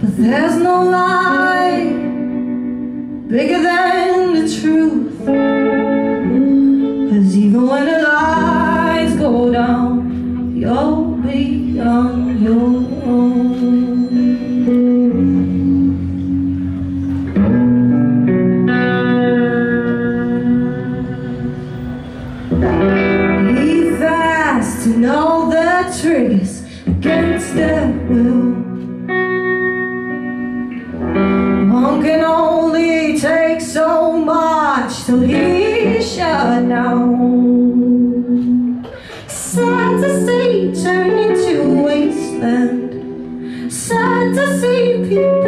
But there's no lie bigger than the truth. Cause even when the lights go down, you'll be on till he's shut down. Sad to see turn into wasteland. Sad to see people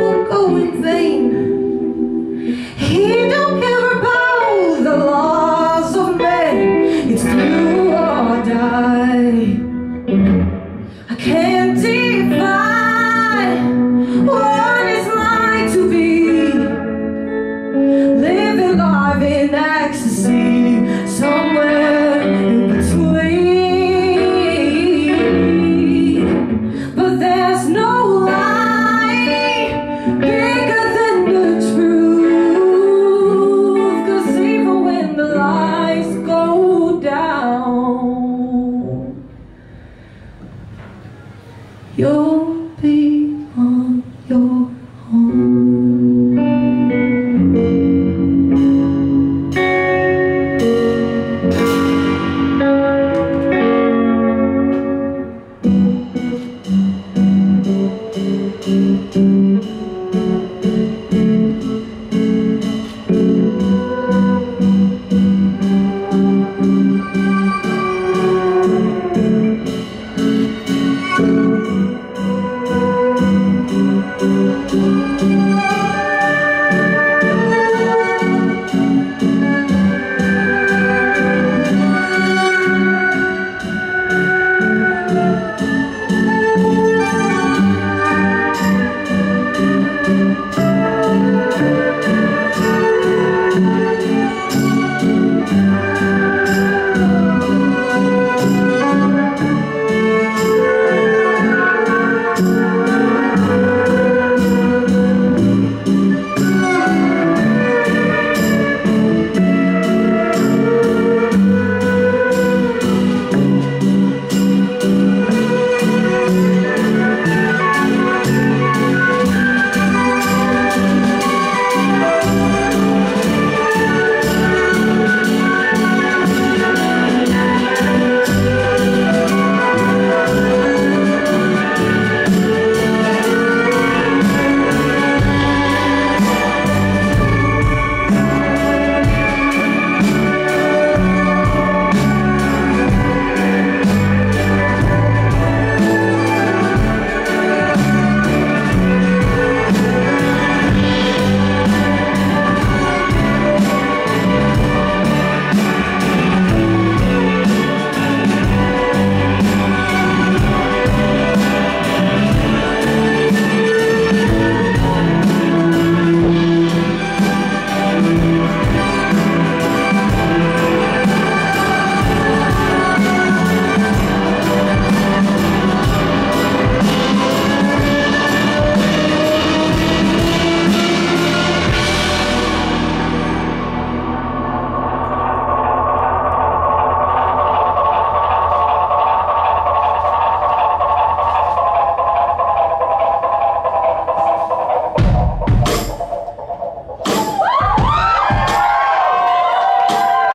ecstasy somewhere in between. But there's no lie bigger than the even when the lights go down, you'll be.